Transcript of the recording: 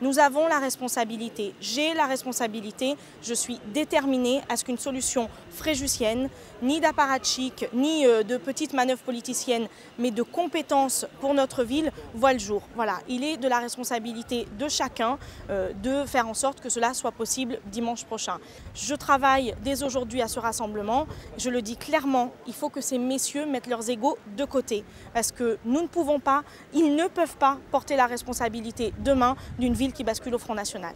Nous avons la responsabilité, j'ai la responsabilité, je suis déterminée à ce qu'une solution fréjussienne, ni d'apparatchik, ni euh, de petites manœuvres politiciennes, mais de compétences pour notre ville, voit le jour. Voilà, il est de la responsabilité de chacun euh, de faire en sorte que cela soit possible dimanche prochain. Je travaille dès aujourd'hui à ce rassemblement. Je le dis clairement, il faut que ces messieurs mettent leurs égaux de côté. Parce que nous ne pouvons pas, ils ne peuvent pas porter la responsabilité demain d'une qui bascule au Front National.